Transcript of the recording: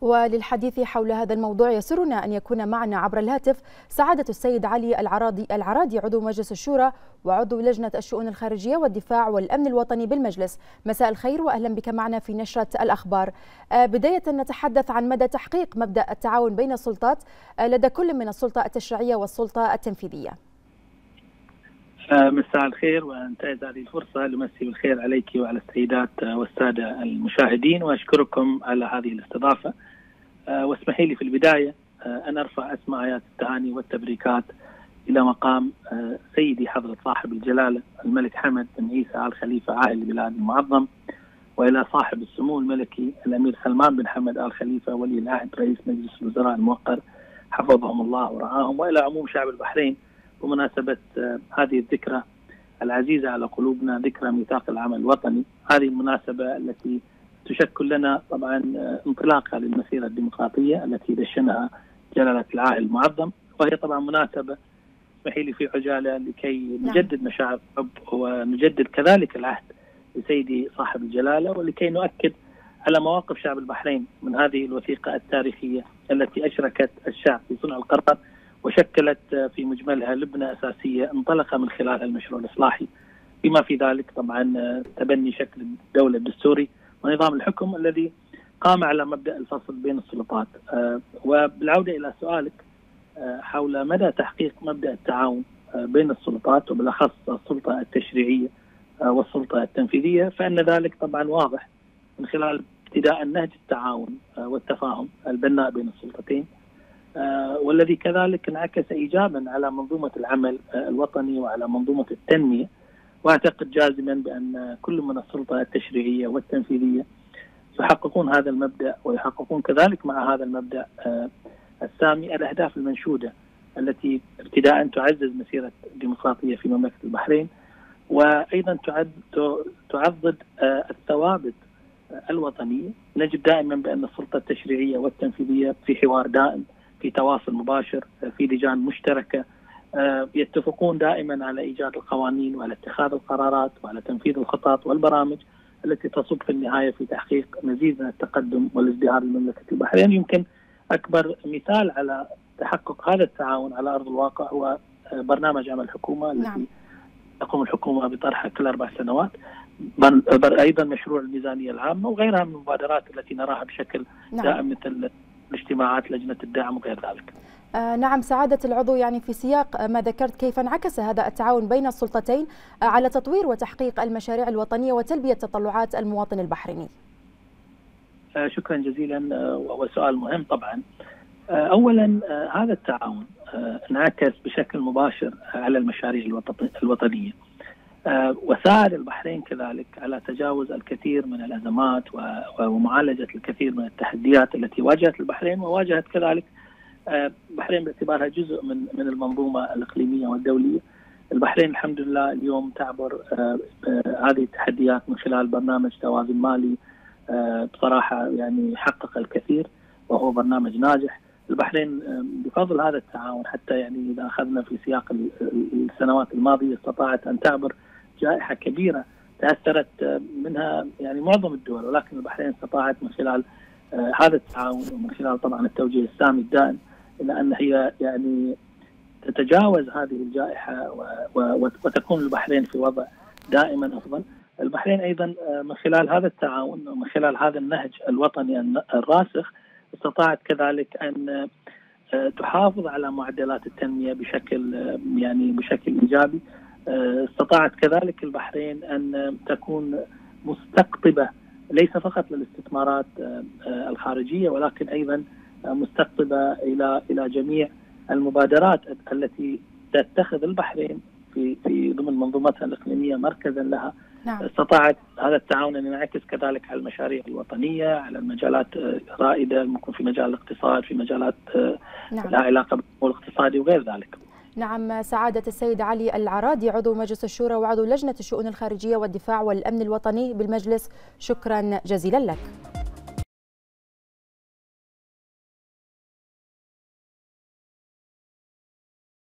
وللحديث حول هذا الموضوع يسرنا أن يكون معنا عبر الهاتف سعادة السيد علي العراضي العراضي عضو مجلس الشورى وعضو لجنة الشؤون الخارجية والدفاع والأمن الوطني بالمجلس. مساء الخير وأهلا بك معنا في نشرة الأخبار. بداية نتحدث عن مدى تحقيق مبدأ التعاون بين السلطات. لدى كل من السلطة التشريعية والسلطة التنفيذية. مساء الخير وانتهز هذه الفرصة لمسي بالخير عليك وعلى السيدات والسادة المشاهدين وأشكركم على هذه الاستضافة. واسمحي لي في البداية أن أرفع أسمى آيات التهاني والتبريكات إلى مقام سيدي حضرة صاحب الجلالة الملك حمد بن عيسى آل خليفة عاهل البلاد المعظم وإلى صاحب السمو الملكي الأمير سلمان بن حمد آل خليفة ولي العهد رئيس مجلس الوزراء الموقر حفظهم الله ورعاهم وإلى عموم شعب البحرين. بمناسبة هذه الذكرى العزيزة على قلوبنا ذكرى ميثاق العمل الوطني. هذه المناسبة التي تشكل لنا طبعا انطلاقة للمسيرة الديمقراطية التي دشنها جلالة العاهل المعظم. وهي طبعا مناسبة اسمحي لي في عجالة لكي نجدد مشاعر الحب ونجدد كذلك العهد لسيدي صاحب الجلالة ولكي نؤكد على مواقف شعب البحرين من هذه الوثيقة التاريخية التي أشركت الشعب في صنع القرار وشكلت في مجملها لبنة أساسية انطلق من خلالها المشروع الإصلاحي. بما في ذلك طبعا تبني شكل الدولة الدستوري ونظام الحكم الذي قام على مبدأ الفصل بين السلطات. وبالعودة إلى سؤالك حول مدى تحقيق مبدأ التعاون بين السلطات وبالأخص السلطة التشريعية والسلطة التنفيذية فإن ذلك طبعا واضح من خلال ابتداء نهج التعاون والتفاهم البناء بين السلطتين. والذي كذلك انعكس ايجابا على منظومة العمل الوطني وعلى منظومة التنمية. وأعتقد جازما بأن كل من السلطة التشريعية والتنفيذية يحققون هذا المبدأ ويحققون كذلك مع هذا المبدأ السامي الأهداف المنشودة التي ابتداء تعزز مسيرة الديمقراطية في مملكة البحرين. وأيضا تعد تعضد الثوابت الوطنية. نجد دائما بأن السلطة التشريعية والتنفيذية في حوار دائم في تواصل مباشر في لجان مشتركة يتفقون دائما على إيجاد القوانين وعلى اتخاذ القرارات وعلى تنفيذ الخطط والبرامج التي تصب في النهاية في تحقيق مزيد من التقدم والازدهار لمملكة البحرين يمكن أكبر مثال على تحقق هذا التعاون على أرض الواقع هو برنامج عمل الحكومة نعم. تقوم الحكومة بطرحه كل أربع سنوات أيضا مشروع الميزانية العامة وغيرها من المبادرات التي نراها بشكل نعم. دائم مثل الاجتماعات لجنة الدعم وغير ذلك. آه نعم سعادة العضو يعني في سياق ما ذكرت كيف انعكس هذا التعاون بين السلطتين آه على تطوير وتحقيق المشاريع الوطنية وتلبية تطلعات المواطن البحريني. آه شكرا جزيلا وهو سؤال مهم طبعا. أولا هذا التعاون انعكس بشكل مباشر على المشاريع الوطنية. وساعد البحرين كذلك على تجاوز الكثير من الأزمات ومعالجة الكثير من التحديات التي واجهت البحرين وواجهت كذلك البحرين باعتبارها جزء من من المنظومة الإقليمية والدولية. البحرين الحمد لله اليوم تعبر هذه التحديات من خلال برنامج توازن مالي بصراحة يعني حقق الكثير وهو برنامج ناجح. البحرين بفضل هذا التعاون حتى يعني إذا أخذنا في سياق السنوات الماضية استطاعت أن تعبر جائحة كبيرة تأثرت منها يعني معظم الدول ولكن البحرين استطاعت من خلال هذا التعاون ومن خلال طبعا التوجيه السامي الدائم إلى أن هي يعني تتجاوز هذه الجائحة وتكون البحرين في وضع دائما أفضل. البحرين أيضا من خلال هذا التعاون ومن خلال هذا النهج الوطني الراسخ استطاعت كذلك أن تحافظ على معدلات التنمية بشكل يعني بشكل إيجابي استطاعت كذلك البحرين أن تكون مستقطبة ليس فقط للاستثمارات الخارجية ولكن أيضا مستقطبة إلى إلى جميع المبادرات التي تتخذ البحرين في في ضمن منظومتها الإقليمية مركزا لها نعم. استطاعت هذا التعاون أن ينعكس كذلك على المشاريع الوطنية على المجالات الرائده ممكن في مجال الاقتصاد في مجالات نعم. لها علاقة بالنمو الاقتصادي وغير ذلك. نعم سعادة السيد علي العرادي عضو مجلس الشورى وعضو لجنة الشؤون الخارجية والدفاع والأمن الوطني بالمجلس. شكرا جزيلا لك.